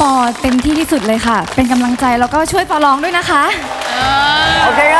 ปอเต็มที่ที่สุดเลยค่ะ เป็นกำลังใจแล้วก็ช่วยปอร้องด้วยนะคะ โอเคค่ะ